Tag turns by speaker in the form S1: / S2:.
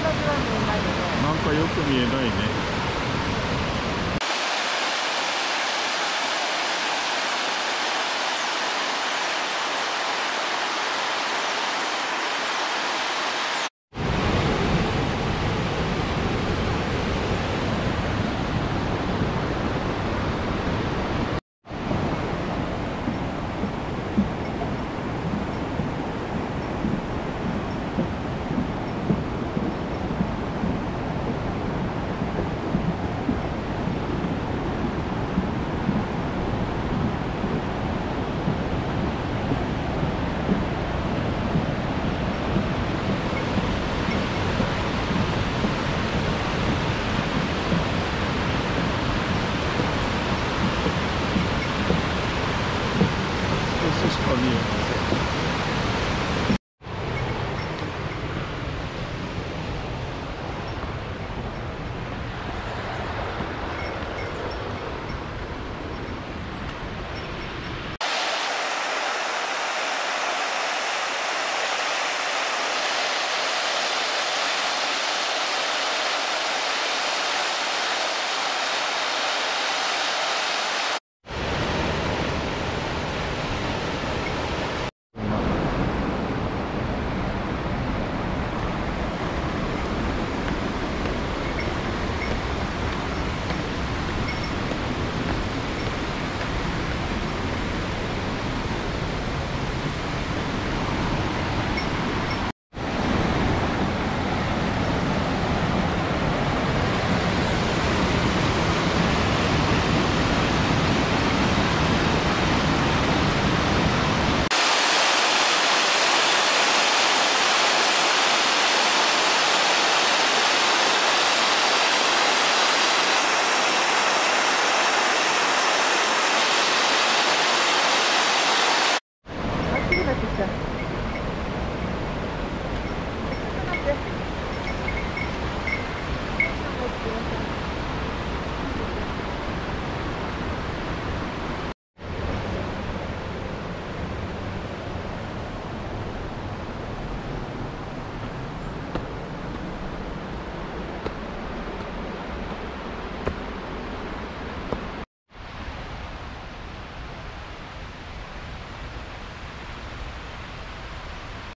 S1: なんかよく見えないね。